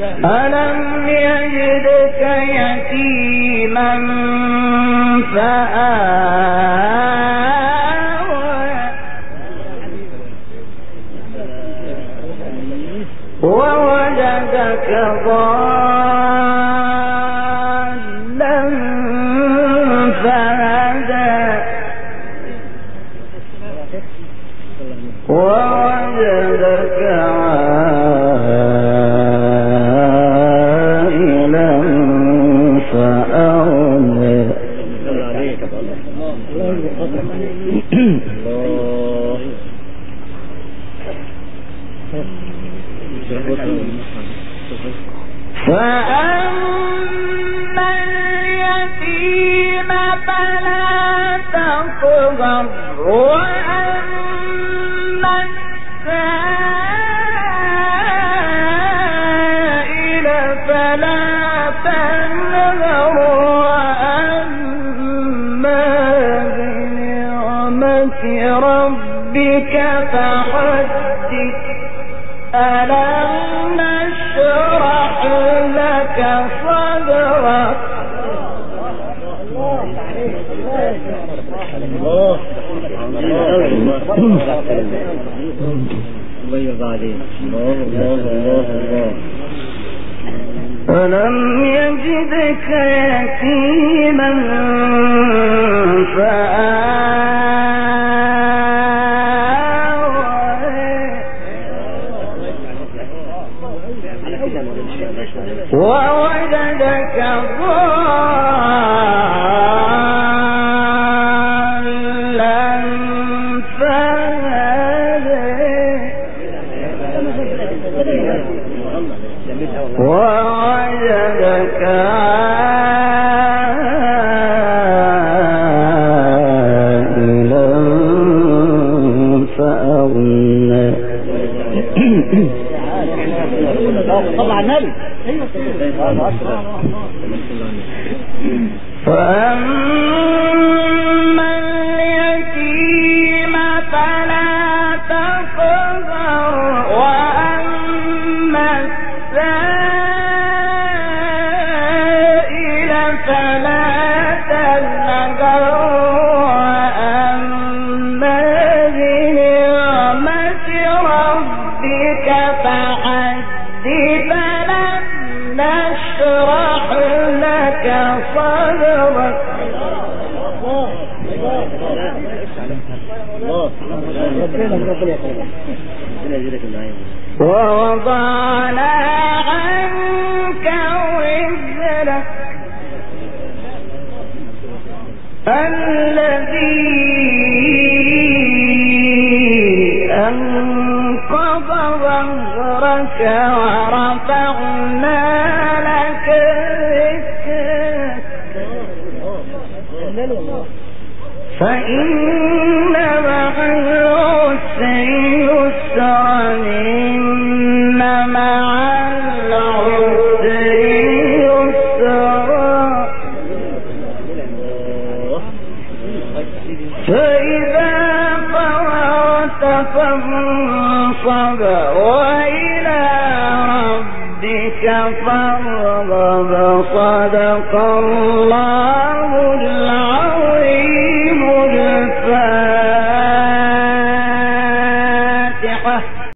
ألم يجدك يتيما فآوى ووجدك ضالا فهدى. فأما اليتيم فلا تقهر ربك فحدث. ألم نشرح لك صدرك؟ الله ألم يجدك يتيما فآوى ووجدك ضالا فهدى ووجدك طبعا النبي. فأما ووضعنا عنك وزرك. الذي ظهرك ورفعنا لك ذكرك فإن مع العسر يسرا إن مع العسر يسرا فإذا فرغت فانصب وإلى كفرغب صدق